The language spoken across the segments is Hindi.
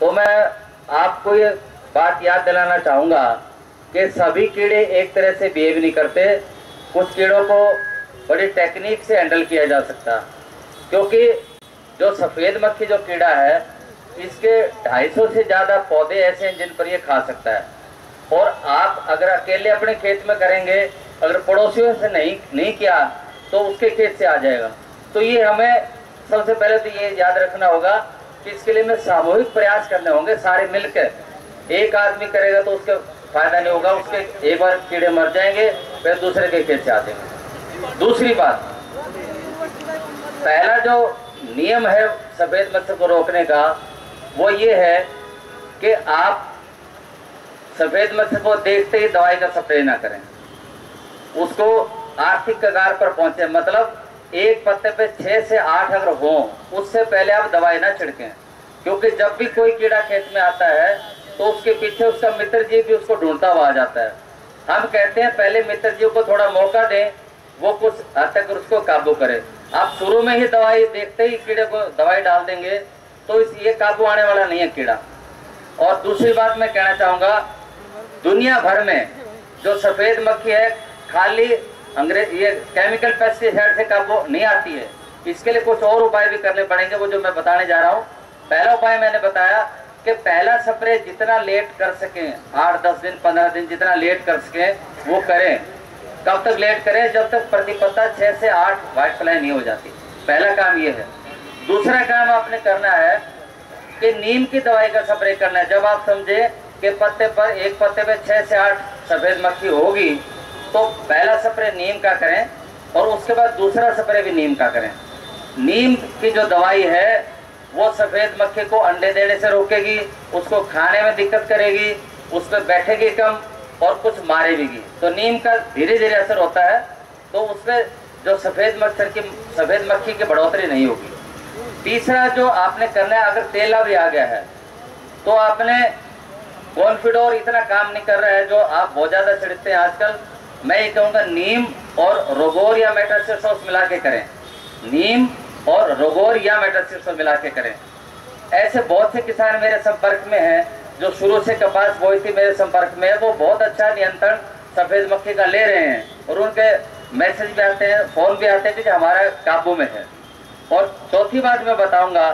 तो मैं आपको ये बात याद दिलाना चाहूँगा कि सभी कीड़े एक तरह से बिहेव नहीं करते। कुछ कीड़ों को बड़ी टेक्निक से हैंडल किया जा सकता। क्योंकि जो सफ़ेद मक्खी जो कीड़ा है, इसके 250 से ज़्यादा पौधे ऐसे हैं जिन पर ये खा सकता है। और आप अगर अकेले अपने खेत में करेंगे, अगर पड़ोसियों से नहीं नहीं किया तो उसके खेत से आ जाएगा। तो ये हमें सबसे पहले तो ये याद रखना होगा इसके लिए हमें सामूहिक प्रयास करने होंगे, सारे मिलकर। एक आदमी करेगा तो उसके फ़ायदा नहीं होगा, उसके एक बार कीड़े मर जाएँगे, फिर दूसरे के खेत से आ जाएँगे। दूसरी बात, पहला जो नियम है सफ़ेद मच्छर को रोकने का, वो ये है कि आप सफ़ेद मच्छर को देखते ही दवाई का स्प्रे ना करें। उसको आर्थिक कगार पर पहुँचे मतलब एक पत्ते पे छह से आठ अगर हो, उससे पहले आप दवाई ना छिड़कें। क्योंकि जब भी कोई कीड़ा खेत में आता है तो उसके पीछे उसका मित्र जीव भी उसको ढूंढता हुआ आ जाता है। हम कहते हैं, पहले मित्र जीव को थोड़ा मौका दें, वो कुछ हद तक उसको काबू करे। आप शुरू में ही दवाई देखते ही कीड़े को दवाई डाल देंगे तो इस, ये काबू आने वाला नहीं है कीड़ा। और दूसरी बात मैं कहना चाहूँगा, दुनिया भर में जो सफ़ेद मक्खी है, खाली अंग्रेज़, ये केमिकल पेस्टिसाइड से काबू नहीं आती है। इसके लिए कुछ और उपाय भी करने पड़ेंगे, वो जो मैं बताने जा रहा हूँ। पहला उपाय मैंने बताया कि पहला स्प्रे जितना लेट कर सके, आठ, दस दिन, पंद्रह दिन जितना लेट कर सके, वो करें। कब तक लेट करें? जब तक प्रतिपत्ता छह से आठ व्हाइट फ्लाई नहीं हो जाती। पहला काम ये है। दूसरा काम आपने करना है कि नीम की दवाई का स्प्रे करना है। जब आप समझे कि पत्ते पर, एक पत्ते पे छह से आठ सफ़ेद मक्खी होगी तो पहला स्प्रे नीम का करें और उसके बाद दूसरा स्प्रे भी नीम का करें। नीम की जो दवाई है, वो सफ़ेद मक्खी को अंडे देने से रोकेगी, उसको खाने में दिक्कत करेगी, उस पर बैठेगी कम और कुछ मारेगी तो नीम का धीरे धीरे असर होता है तो उसमें जो सफ़ेद मच्छर की, सफ़ेद मक्खी की बढ़ोतरी नहीं होगी। तीसरा जो आपने करना है, अगर तेला भी आ गया है तो आपने कॉन्फिडोर इतना काम नहीं कर रहा है जो आप बहुत ज़्यादा छिड़कते हैं आजकल मैं ये कहूँगा, नीम और रोगोर या मेटासिसोस मिला के करें। नीम और रोगोर या मेटासिसोस मिला के करें। ऐसे बहुत से किसान मेरे संपर्क में हैं, जो शुरू से कपास बोई थी मेरे संपर्क में वो बहुत अच्छा नियंत्रण सफ़ेद मक्खी का ले रहे हैं और उनके मैसेज भी आते हैं, फ़ोन भी आते हैं कि हमारा काबू में है। और चौथी बात मैं बताऊँगा,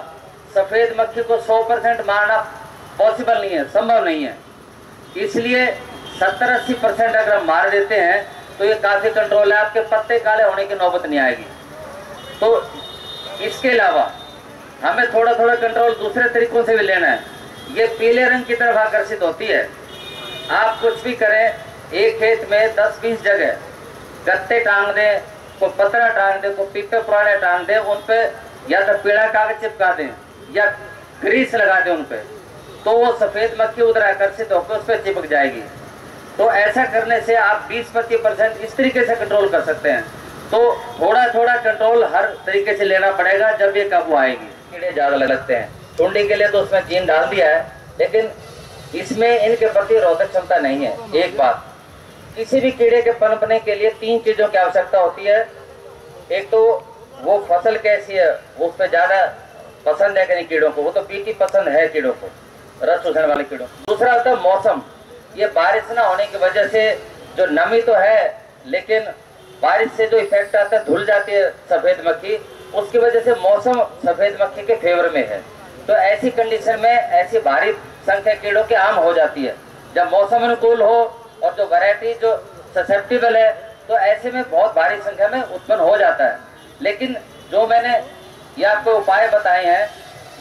सफ़ेद मक्खी को 100 परसेंट मारना पॉसिबल नहीं है, संभव नहीं है। इसलिए 70-80 परसेंट अगर हम मार देते हैं तो ये काफ़ी कंट्रोल है। आपके पत्ते काले होने की नौबत नहीं आएगी। तो इसके अलावा हमें थोड़ा थोड़ा कंट्रोल दूसरे तरीकों से भी लेना है। ये पीले रंग की तरफ़ आकर्षित होती है। आप कुछ भी करें, एक खेत में 10-20 जगह गत्ते टांग दें को पतरा टांग दे को पीपे पुराने टांग दे, उन पे या तो पीला कागज़ चिपका दें, या ग्रीस लगा दें उन पे तो वो सफ़ेद मक्खी उधर आकर्षित होकर उस पर चिपक जाएगी। तो ऐसा करने से आप 20-25 परसेंट इस तरीके से कंट्रोल कर सकते हैं। तो थोड़ा थोड़ा कंट्रोल हर तरीके से लेना पड़ेगा जब ये काबू आएगी। कीड़े ज़्यादा लगते हैं। चुंडी के लिए तो उसमें जीन डाल दिया है, लेकिन इसमें इनके प्रति रोधक क्षमता नहीं है, एक बात। किसी भी कीड़े के पनपने के लिए तीन चीज़ों की आवश्यकता होती है। एक तो वो फ़सल कैसी है, वो उस पर ज़्यादा पसंद है कि नहीं कीड़ों को? वो तो पीटी पसंद है कीड़ों को, रस चूसने वाले कीड़ों दूसरा होता है मौसम। ये बारिश ना होने की वजह से जो नमी तो है, लेकिन बारिश से जो इफ़ेक्ट आता है, धुल जाती है सफ़ेद मक्खी, उसकी वजह से मौसम सफ़ेद मक्खी के फेवर में है। तो ऐसी कंडीशन में ऐसी भारी संख्या कीड़ों की आम हो जाती है। जब मौसम अनुकूल हो और जो वैरायटी जो ससेप्टिबल है तो ऐसे में बहुत भारी संख्या में उत्पन्न हो जाता है। लेकिन जो मैंने ये आपको उपाय बताए हैं,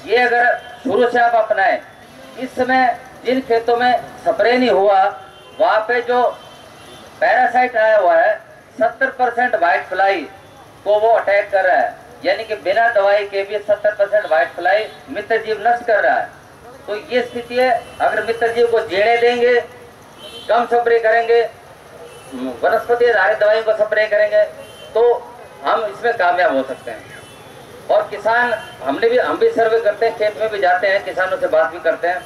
ये अगर शुरू से आप अपनाएँ, इस समय जिन खेतों में स्प्रे नहीं हुआ, वहाँ पे जो पैरासाइट आया हुआ है, सत्तर परसेंट व्हाइट फ्लाई को वो अटैक कर रहा है। यानी कि बिना दवाई के भी सत्तर परसेंट व्हाइट फ्लाई मित्र जीव नष्ट कर रहा है। तो ये स्थिति है, अगर मित्र जीव को जीने देंगे, कम स्प्रे करेंगे, वनस्पति आधारित दवाइयों को स्प्रे करेंगे तो हम इसमें कामयाब हो सकते हैं। और किसान, हमने भी, हम भी सर्वे करते हैं, खेत में भी जाते हैं, किसानों से बात भी करते हैं।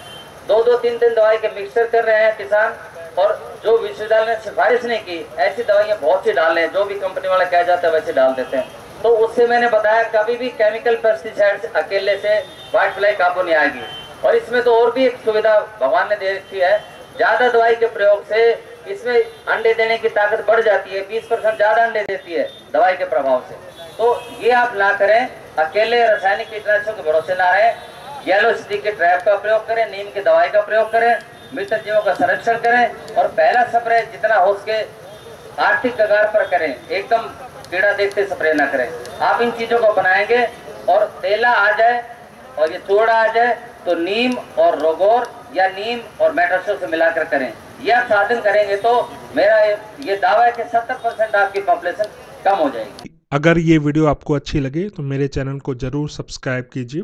दो दो तीन तीन दवाई के मिक्सचर कर रहे हैं किसान, और जो विश्वविद्यालय ने सिफारिश नहीं की, ऐसी दवाइयाँ बहुत सी डाल रहे हैं, जो भी कंपनी वाला कह जाता है वैसे डाल देते हैं। तो उससे मैंने बताया, कभी भी केमिकल पेस्टिसाइड अकेले से व्हाइट फ्लाई काबू नहीं आएगी। और इसमें तो और भी एक सुविधा भगवान ने दे रखी है, ज़्यादा दवाई के प्रयोग से इसमें अंडे देने की ताकत बढ़ जाती है 20 परसेंट ज़्यादा अंडे देती है दवाई के प्रभाव से। तो ये आप ना करें, अकेले रासायनिक कीटनाशकों के भरोसे ना रहे येलो स्टिक के ट्रैप का प्रयोग करें नीम की दवाई का प्रयोग करें मित्र जीवों का संरक्षण करें और पहला स्प्रे जितना हो सके आर्थिक कगार पर करें। एकदम कीड़ा देखते स्प्रे ना करें। आप इन चीज़ों को बनाएँगे और तेला आ जाए और ये चूड़ा आ जाए तो नीम और रोगोर या नीम और मेट्रोसो से मिलाकर करें। यह साधन करेंगे तो मेरा ये दावा है कि 70 परसेंट आपकी पॉपुलेशन कम हो जाएगी। अगर ये वीडियो आपको अच्छी लगे तो मेरे चैनल को ज़रूर सब्सक्राइब कीजिए।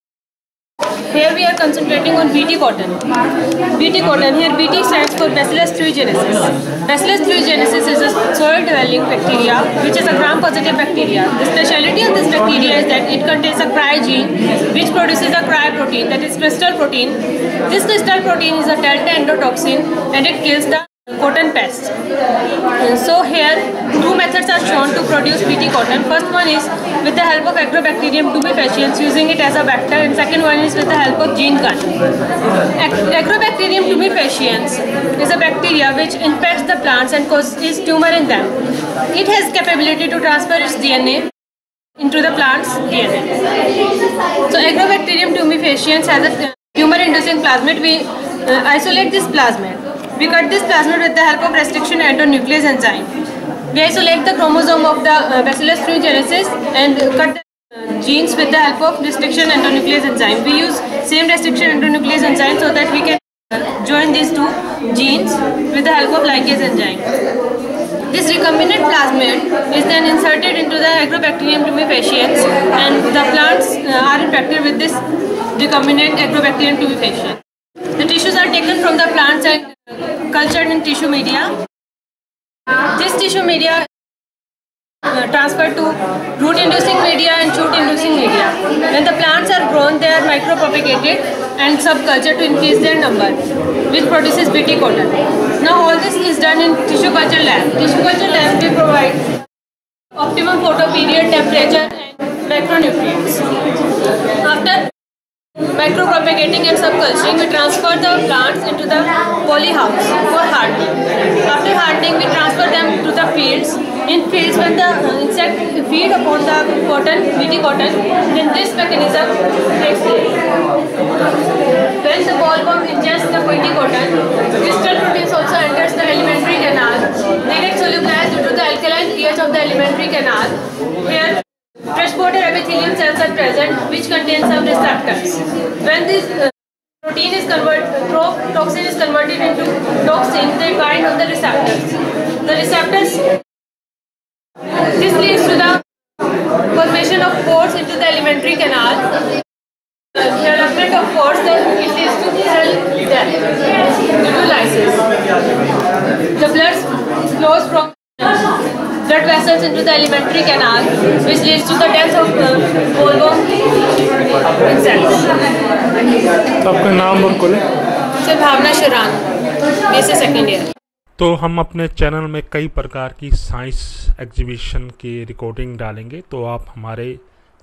Here we are concentrating on BT cotton. BT cotton, here BT stands for Bacillus thuringiensis. Bacillus thuringiensis is a soil dwelling bacteria which is a gram positive bacteria. The speciality of this bacteria is that it contains a cryogene which produces a cryoprotein that is crystal protein. This crystal protein is a delta endotoxin and it kills the cotton pest. So here two methods are shown to produce BT cotton. First one is with the help of Agrobacterium tumefaciens using it as a vector and second one is with the help of gene gun. Agrobacterium tumefaciens is a bacteria which infects the plants and causes tumor in them. It has capability to transfer its DNA into the plant's DNA. So Agrobacterium tumefaciens has a tumor-inducing plasmid. We uh, isolate this plasmid. We cut this plasmid with the help of restriction endonuclease enzyme. We isolate the chromosome of the uh, Bacillus thuringiensis and cut the uh, genes with the help of restriction endonuclease enzyme. We use same restriction endonuclease enzyme so that we can uh, join these two genes with the help of ligase enzyme. This recombinant plasmid is then inserted into the Agrobacterium tumefaciens and the plants uh, are infected with this recombinant Agrobacterium tumefaciens. The tissues are taken from the plants and cultured in tissue media. This tissue media uh, transferred to root inducing media and shoot inducing media. When the plants are grown, they are micropropagated and subcultured to increase their number, which produces BT cotton. Now all this is done in tissue culture lab. Tissue culture lab we provide optimum photoperiod, temperature and macronutrients. After micropropagating and subculturing, we transfer the plants into the polyhouse for hardening. After hardening, we transfer them to the fields. In fields, when the insect feed upon the cotton, BT cotton, then this mechanism takes place. When the ballworm ingests the BT cotton, crystal proteins also enters the alimentary canal. They get solubilized due to the alkaline pH of the alimentary canal. Cells are present which contain some receptors. When this uh, protein is converted, toxin is converted into toxin, they bind on the receptors. The receptors, this leads to the formation of pores into the alimentary canal. Uh, development of pores, then it leads to cell death due to lysis. The blood flows from vessels into the alimentary canal, which leads to the death of uh, bollworm insects. तो आपका नाम और college So, Bhavna Sharan, BSc second year. तो हम अपने चैनल में कई प्रकार की साइंस एग्जीबिशन की रिकॉर्डिंग डालेंगे तो आप हमारे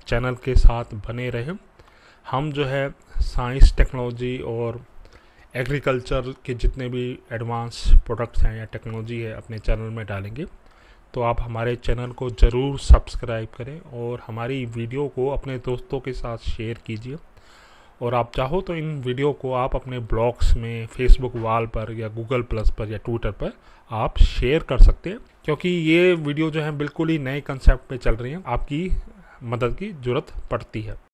चैनल के साथ बने रहें हम जो है साइंस टेक्नोलॉजी और एग्रीकल्चर के जितने भी एडवांस प्रोडक्ट्स हैं या टेक्नोलॉजी है अपने चैनल में डालेंगे तो आप हमारे चैनल को ज़रूर सब्सक्राइब करें और हमारी वीडियो को अपने दोस्तों के साथ शेयर कीजिए। और आप चाहो तो इन वीडियो को आप अपने ब्लॉग्स में फेसबुक वाल पर या गूगल प्लस पर या ट्विटर पर आप शेयर कर सकते हैं, क्योंकि ये वीडियो जो है बिल्कुल ही नए कंसेप्ट पे चल रही हैं। आपकी मदद की ज़रूरत पड़ती है।